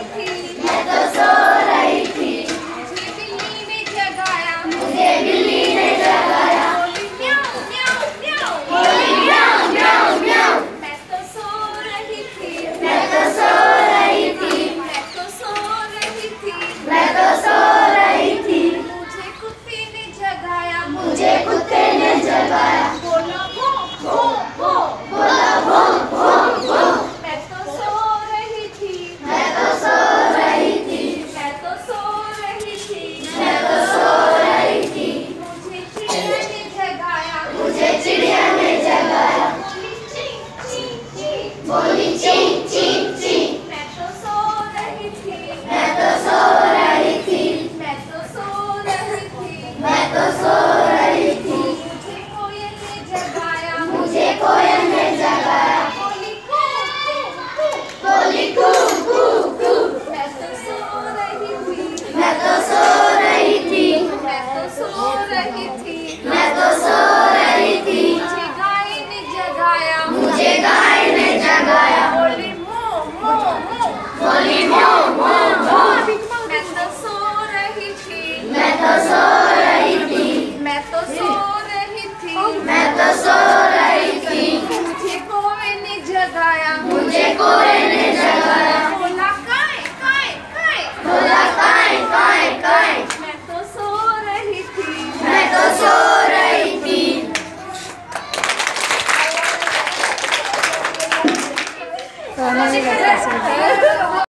Thank you. मैं तो सो रही थी। मुझे मैं तो सो रही थी। मुझे कोई जगाया। मुझे कोई すいません。